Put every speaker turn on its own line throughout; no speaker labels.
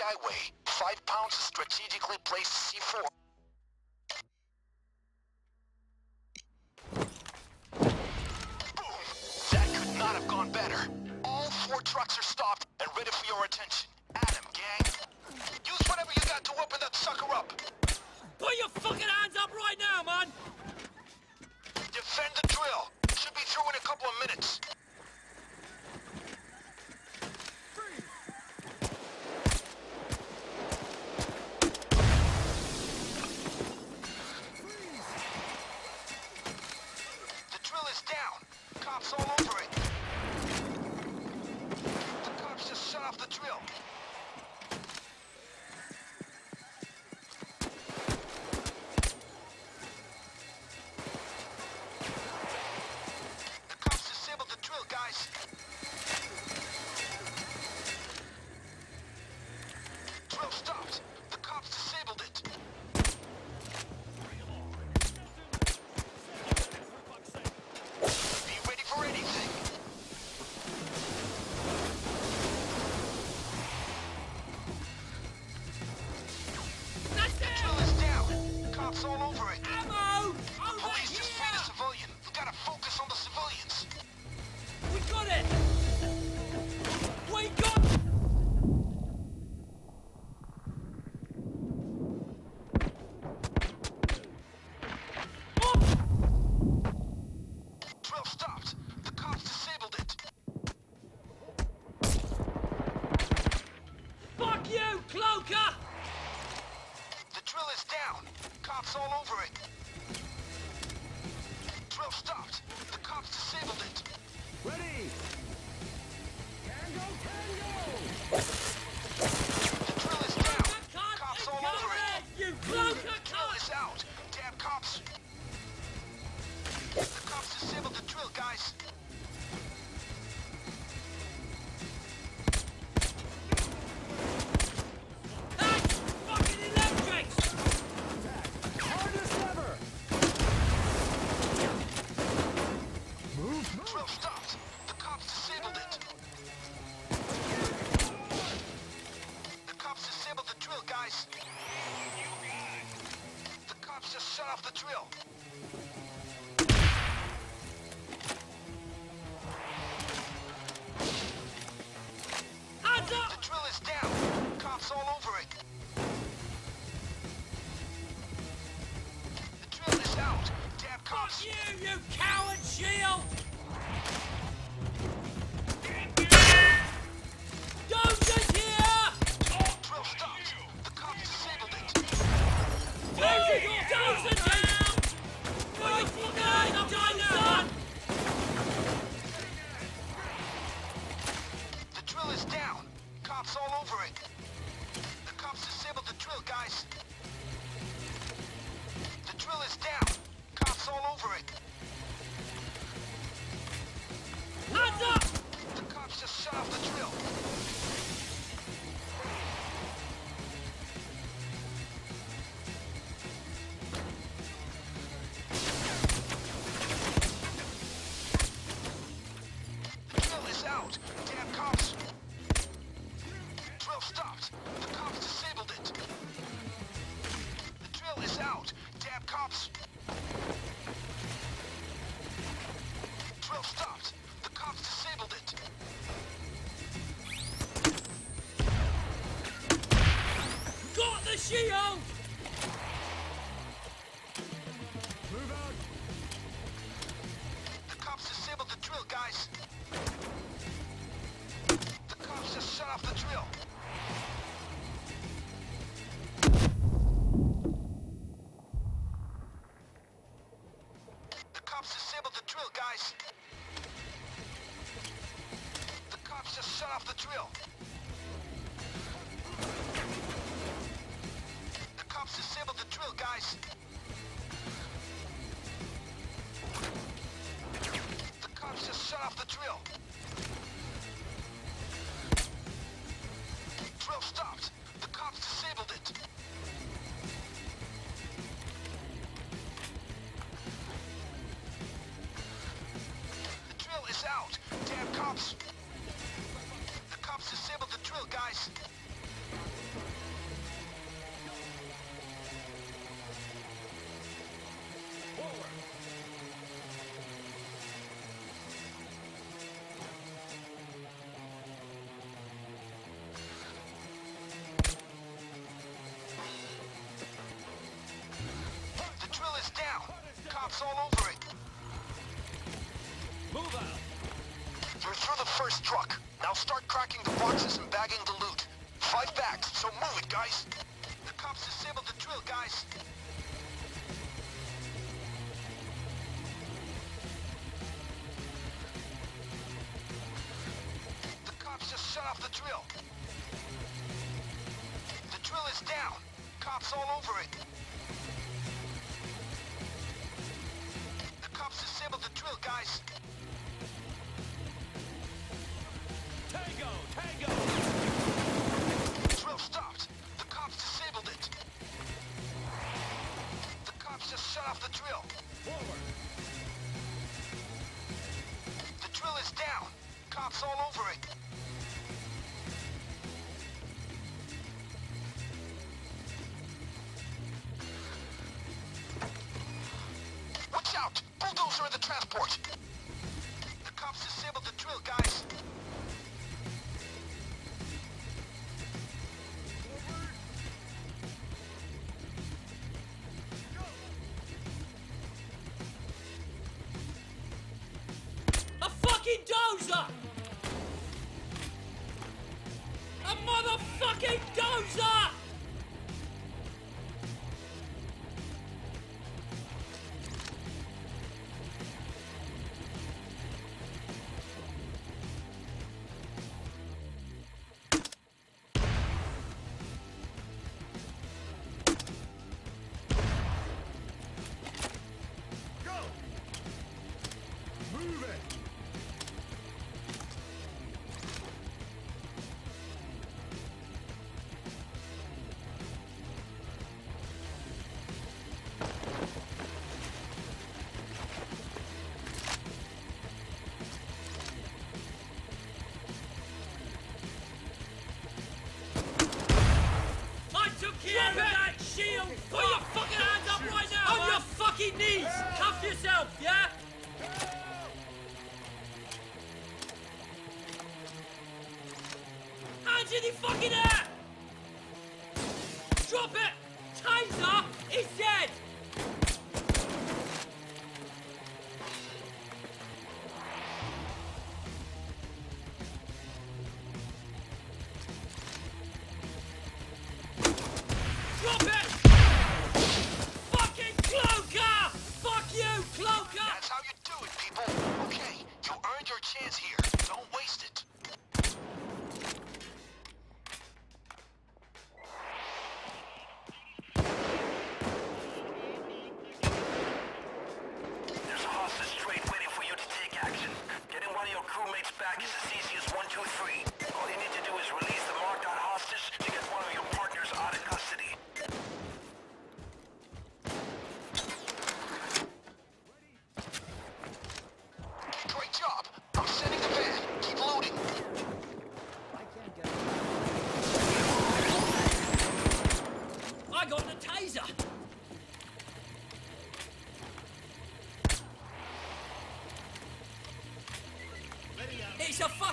Skyway. Five pounds strategically placed C4. Boom! That could not have gone better. All four trucks are stopped and ready for your attention. Adam, gang. Use whatever you got to open that sucker up.
Put your fucking hands up right now, man!
Defend the drill. Should be through in a couple of minutes. cops all over it. The cops just shut off the drill. drill stopped the cops disabled
shield!
off the drill. The drill is down. Cops all over it. The cops disabled the drill, guys.
Tango! Tango!
The drill stopped. The cops disabled it. The cops just shut off the drill.
Forward!
The drill is down. Cops all over it.
yourself, yeah? In the fucking air!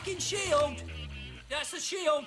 fucking shield. That's
the
shield.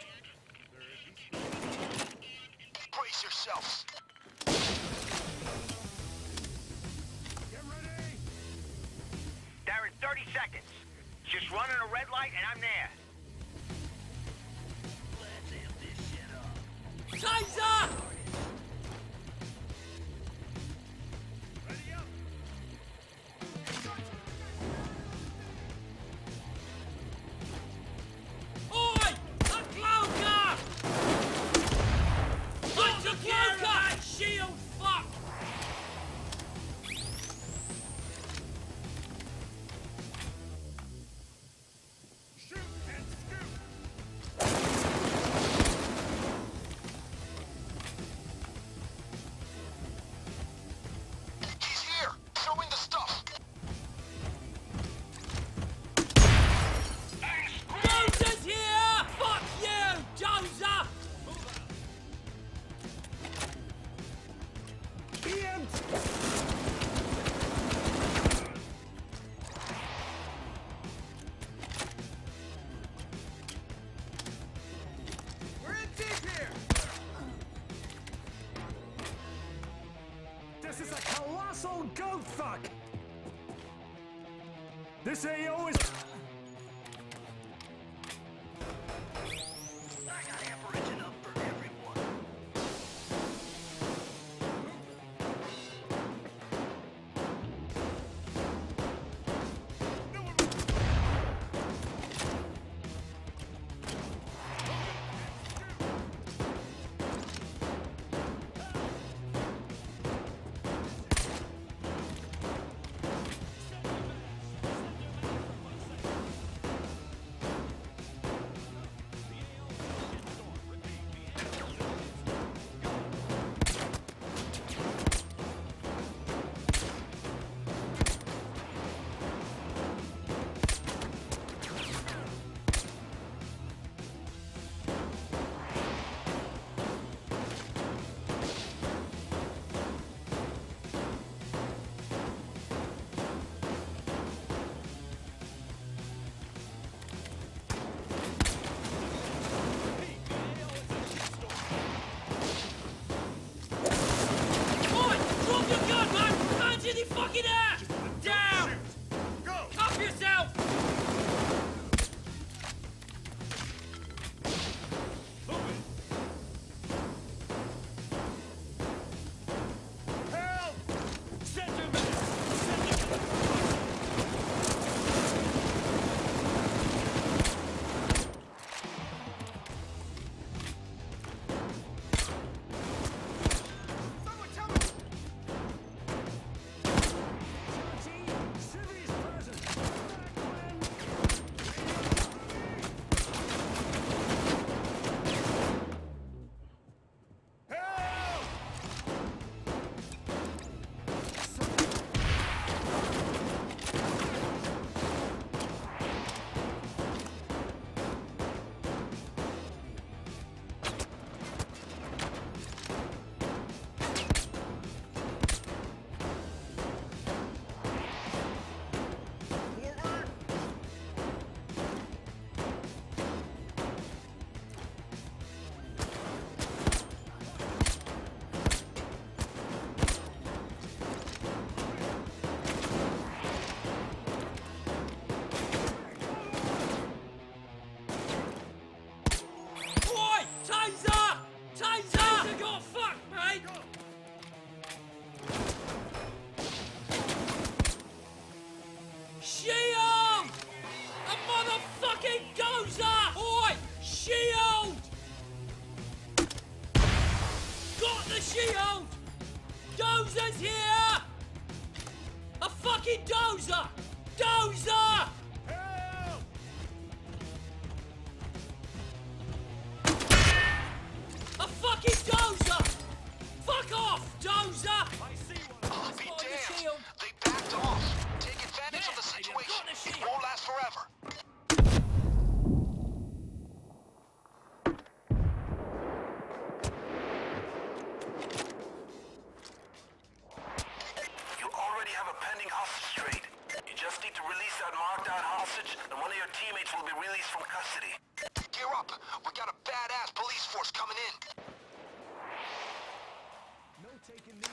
This AO
the shield! Dozer's here! A fucking dozer! Dozer!
Help!
A fucking dozer! Fuck off, dozer!
I see one.
Be damned!
The
they backed off. Take advantage
yeah, of the
situation. It won't last forever. coming in.
No taking
me.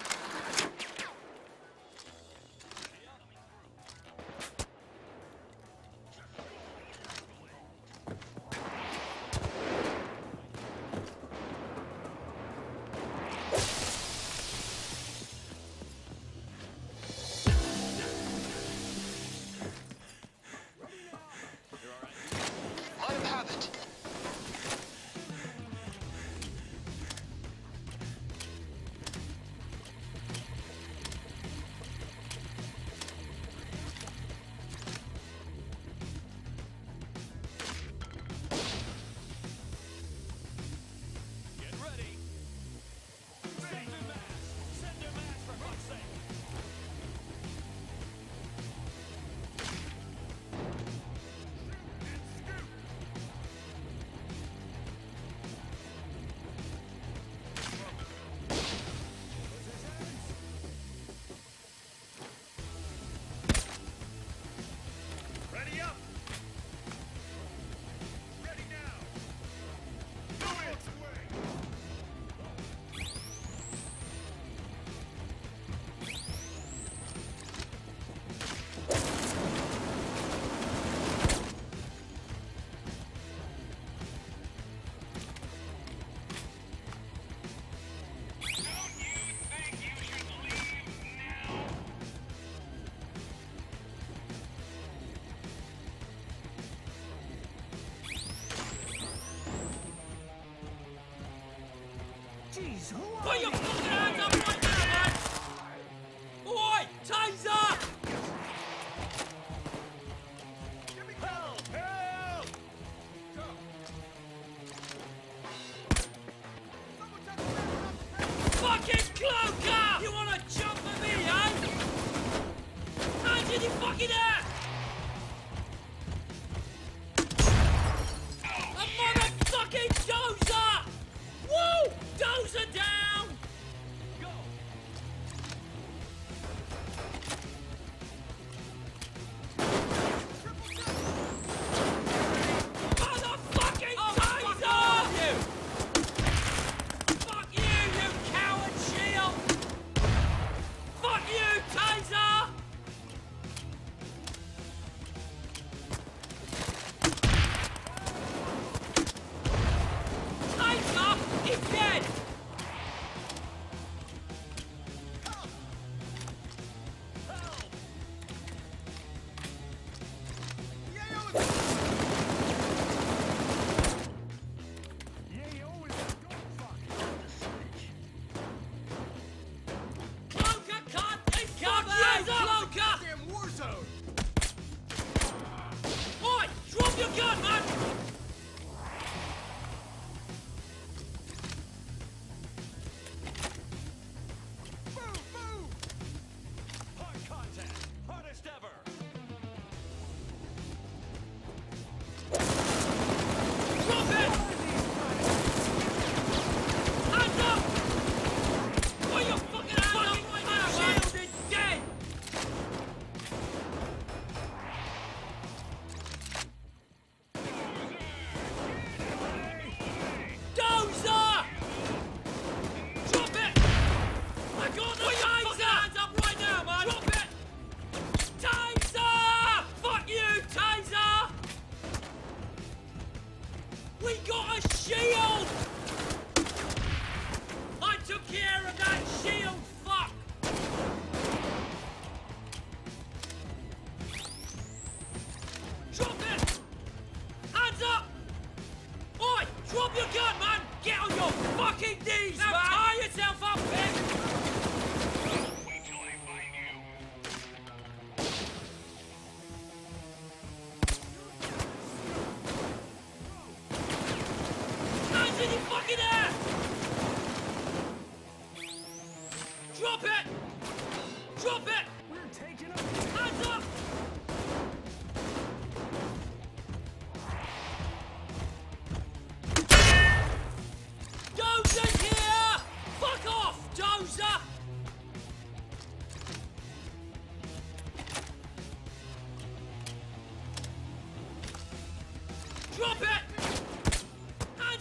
欢迎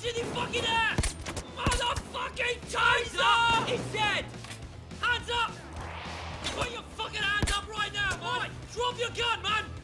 to the fucking air! Motherfucking taser! He's dead! Hands up! Put your fucking hands up right now, man! Drop your gun, man!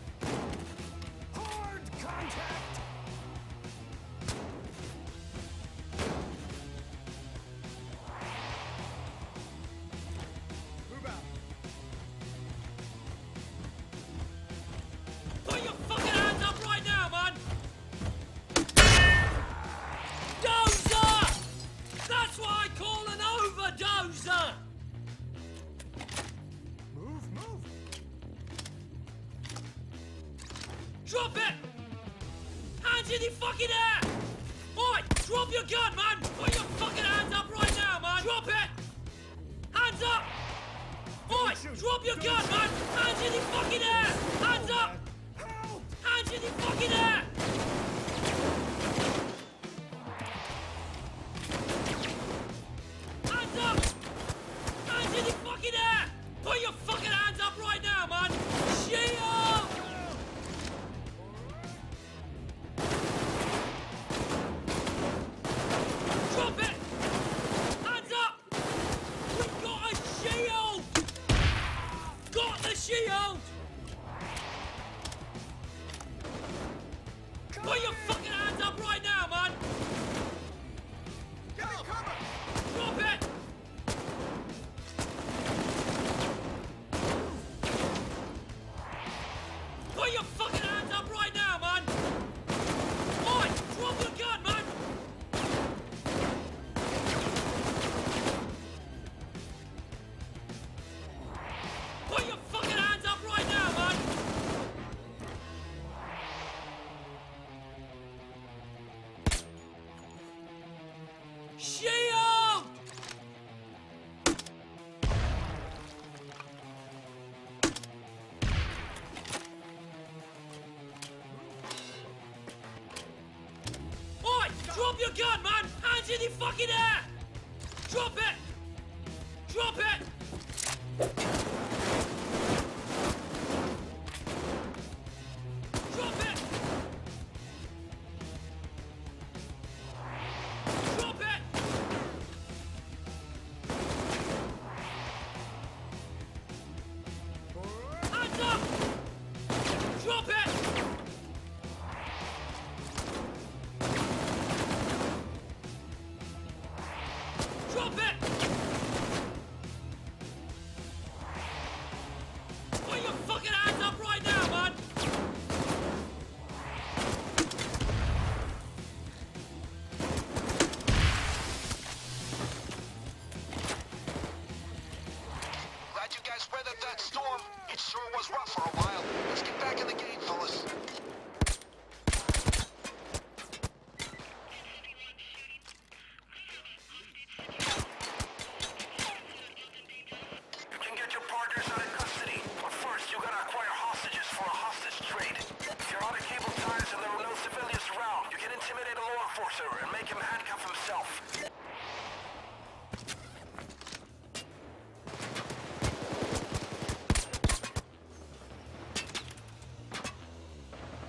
officer and make him handcuff himself.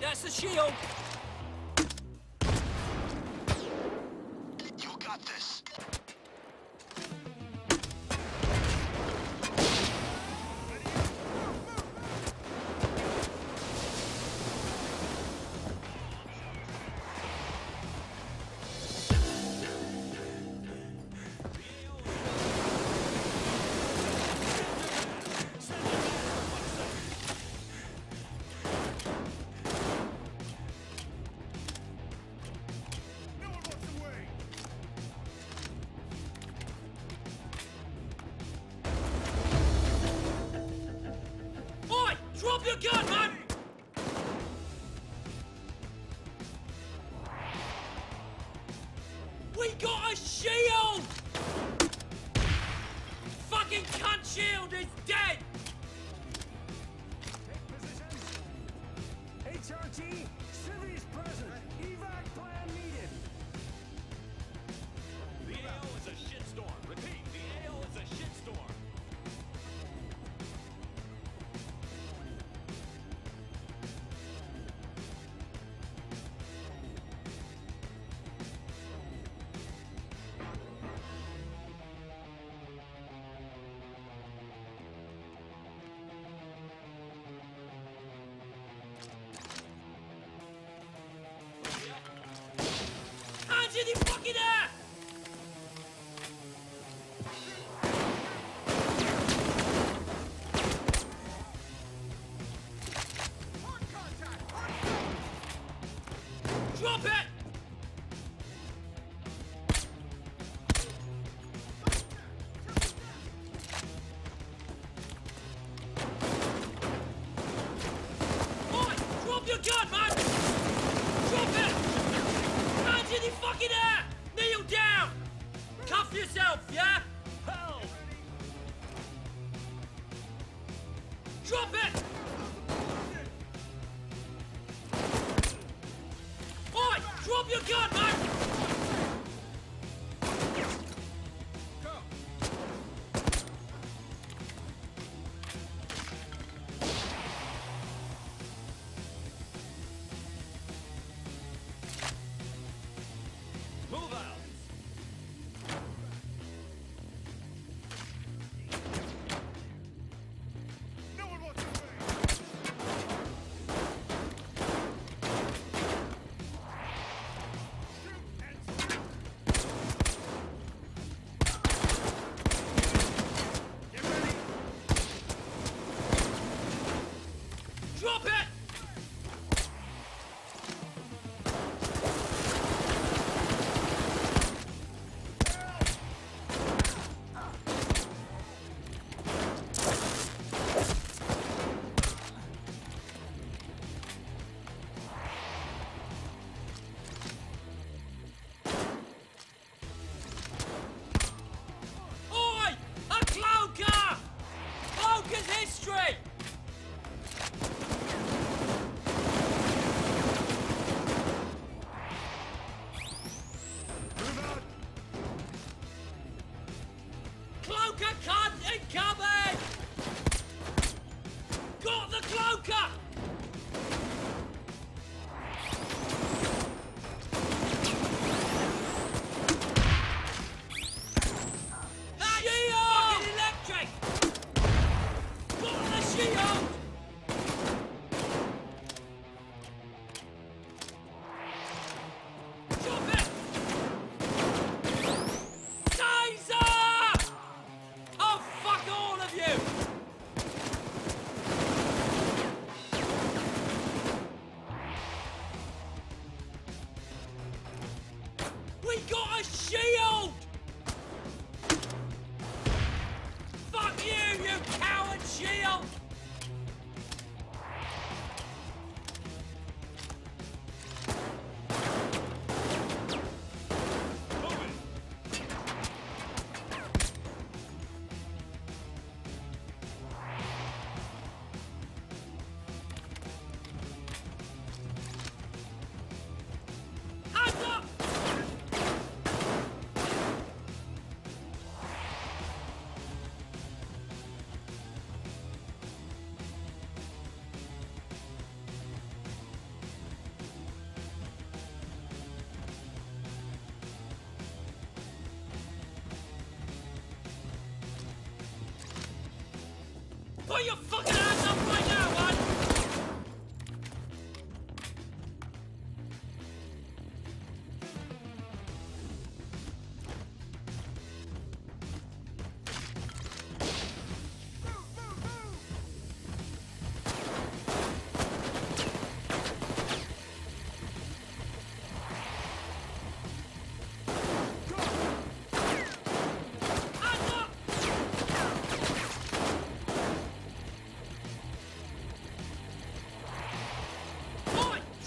That's the shield!
You got this!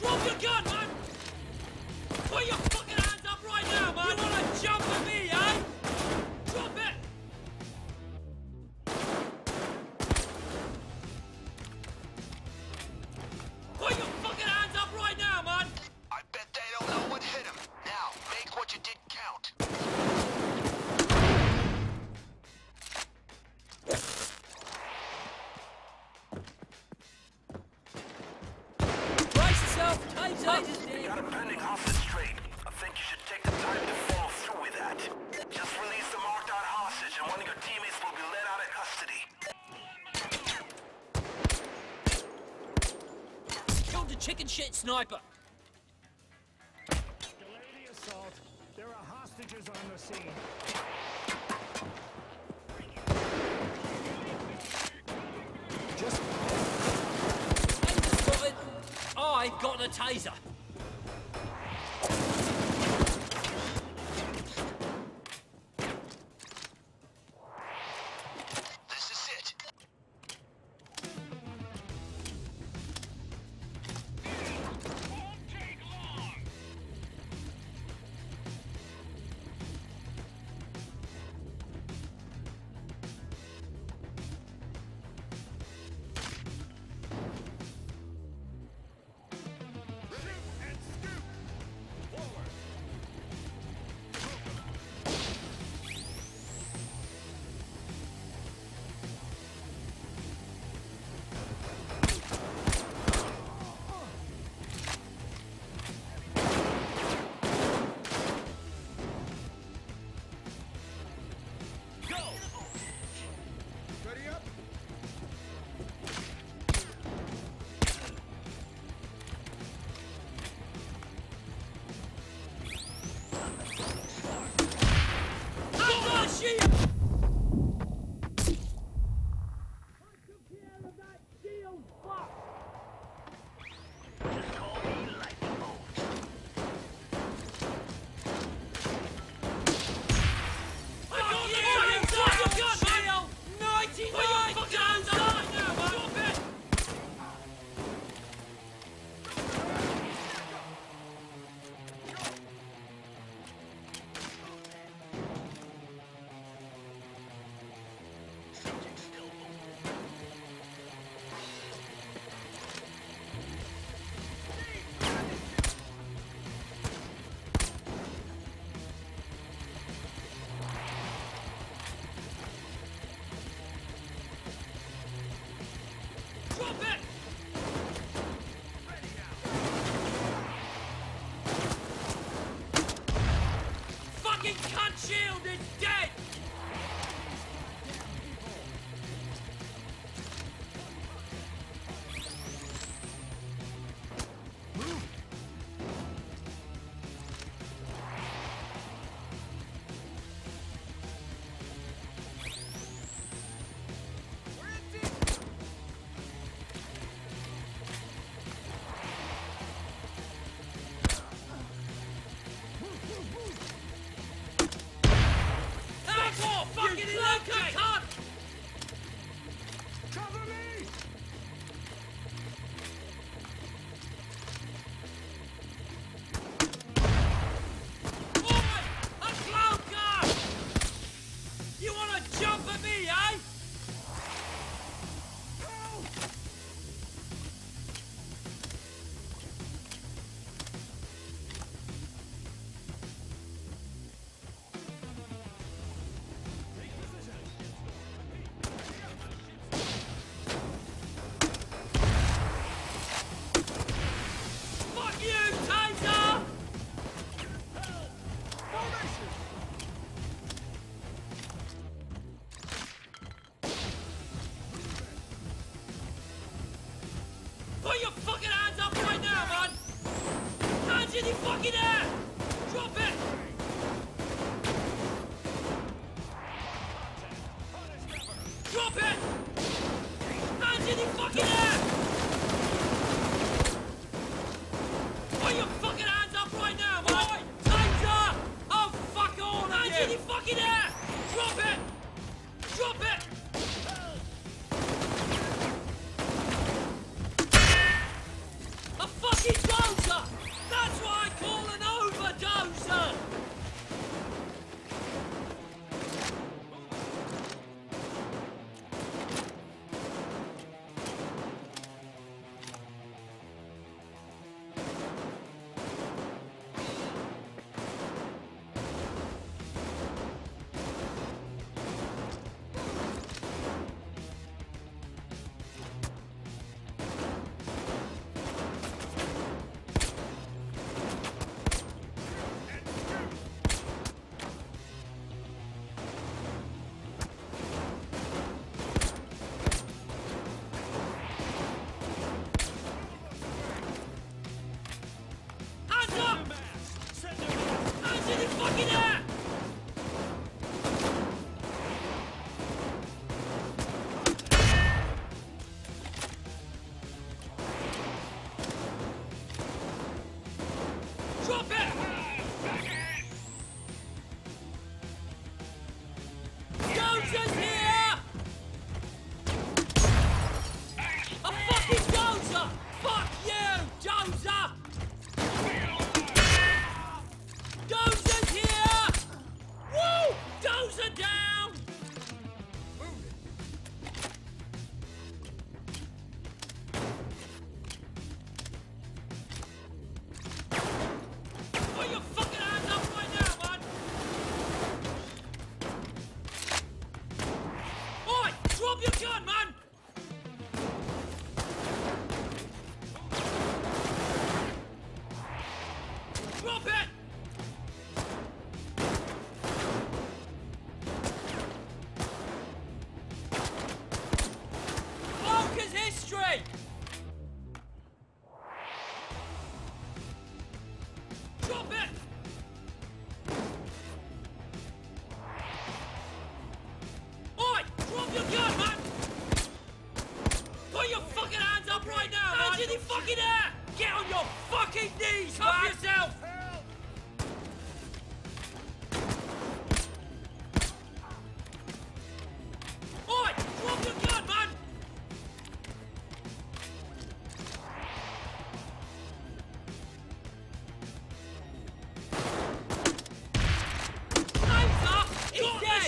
Your gun, man! Put your fucking hands up right now! Chicken shit sniper.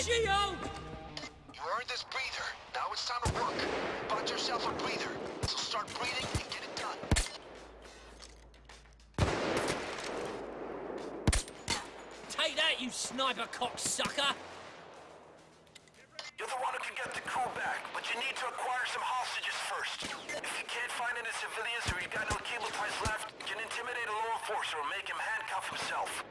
He's
Got the
dead! shield!
You earned this breather. Now it's time to work. Bought yourself a breather. So start breathing and get it done.
Take that, you sniper cocksucker!
You're the one who can get the crew back, but you need to acquire some hostages first. If you can't find any civilians or you've got no cable ties left, you can intimidate a law enforcer or make him handcuff himself.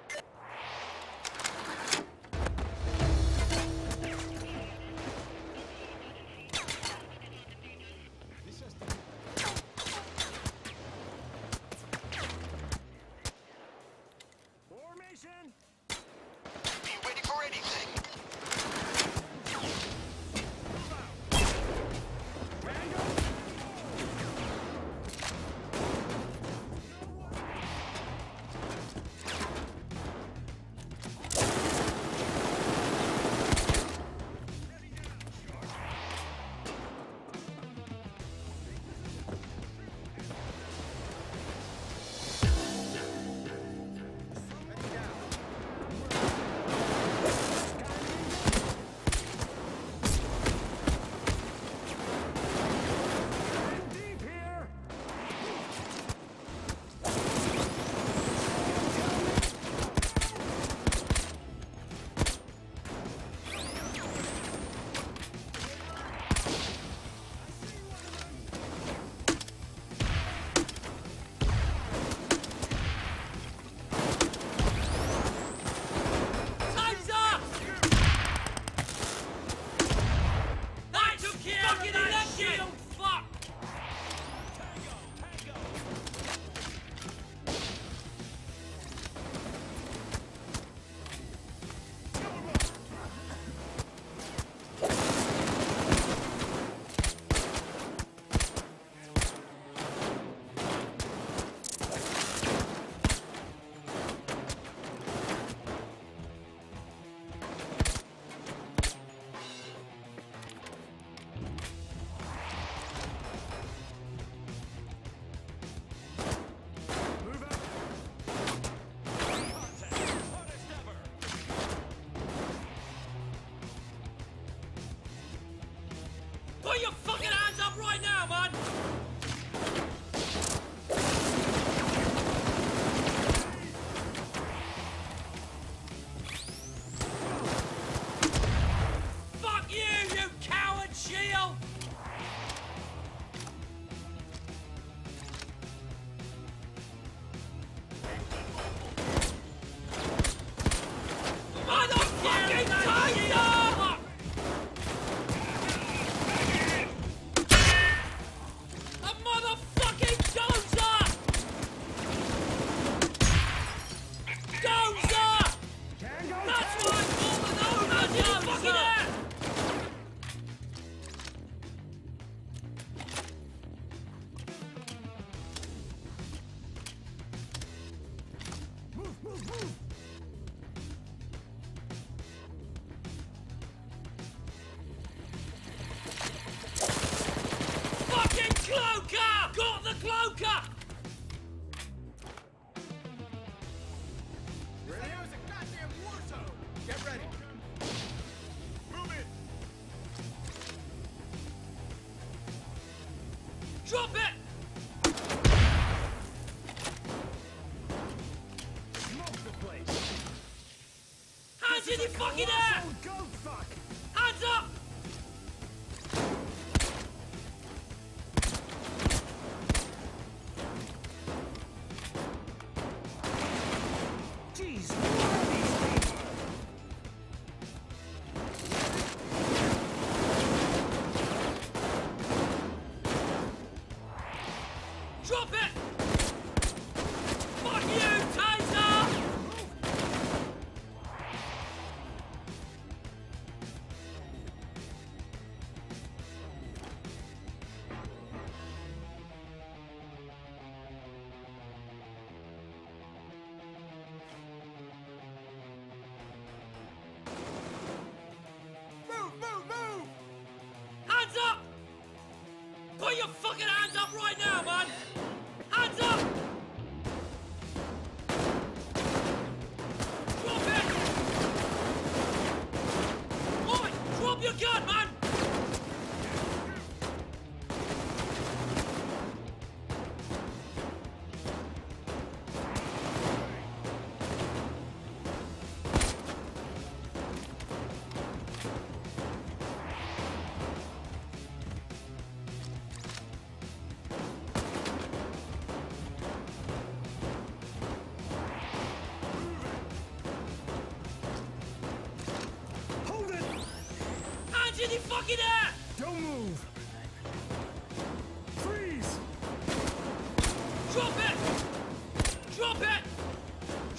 Drop it!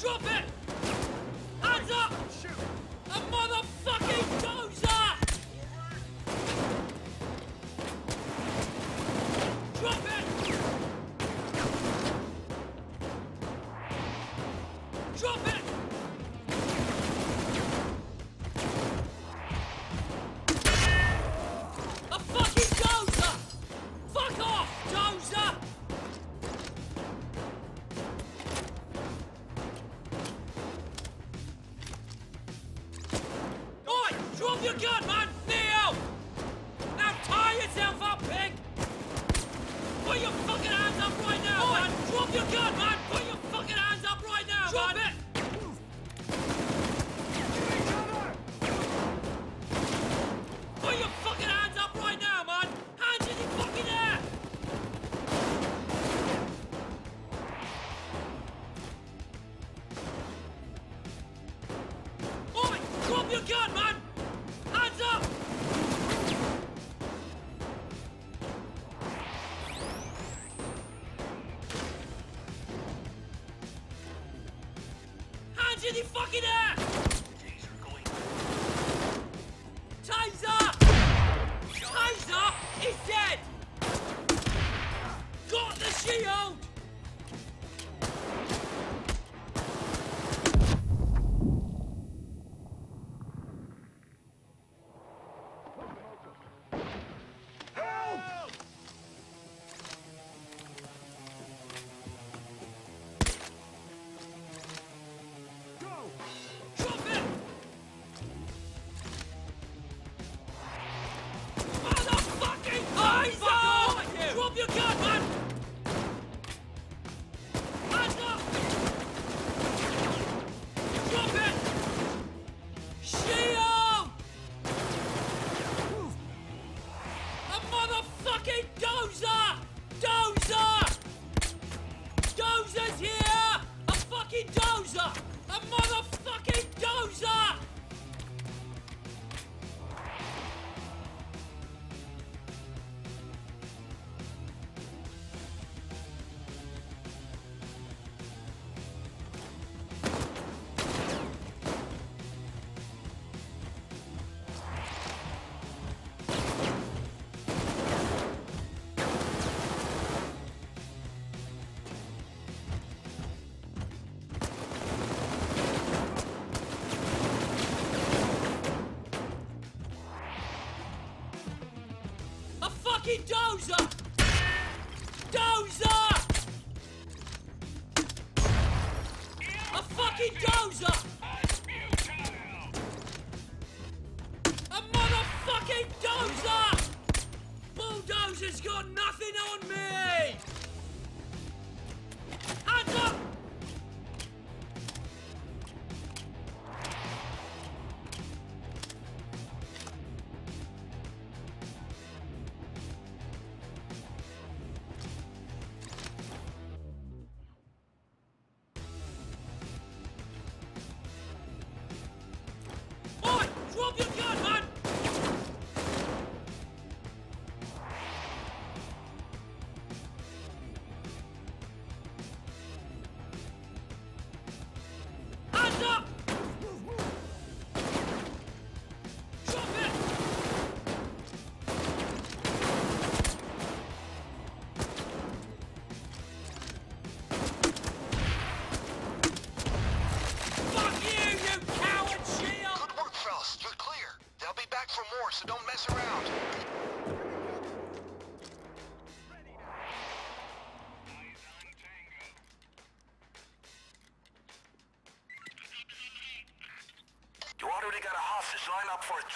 Drop it!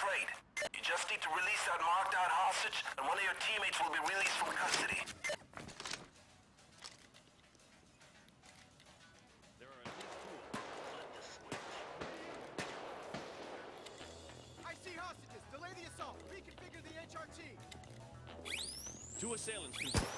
afraid. You
just need to release that marked out hostage, and one of your teammates will be released from custody.
I see hostages. Delay the assault. Reconfigure the HRT.
Two assailants.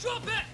Drop it!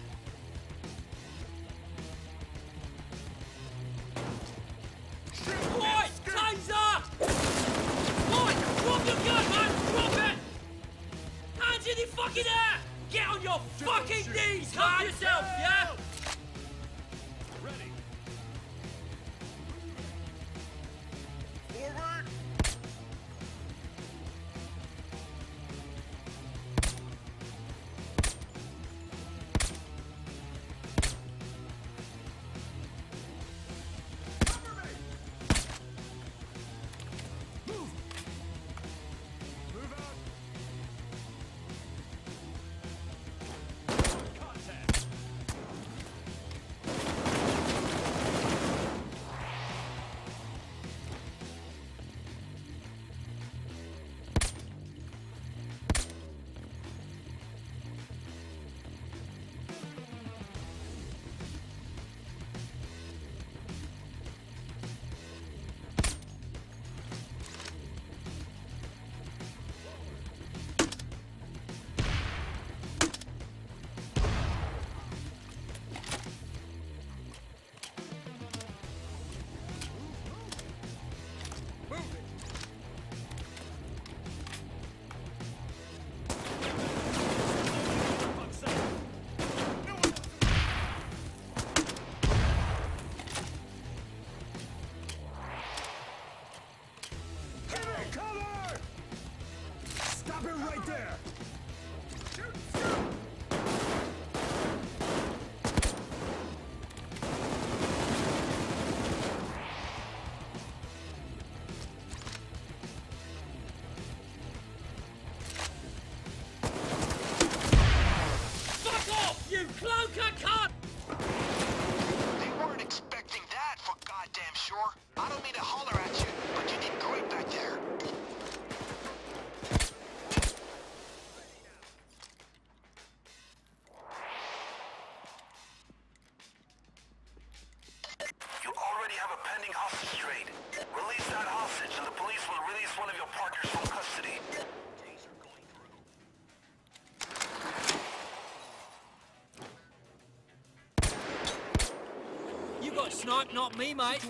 Not me, mate.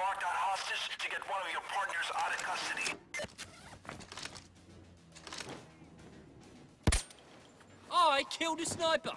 marked out hostage to get one of your partners out of custody.
Oh, I killed a sniper!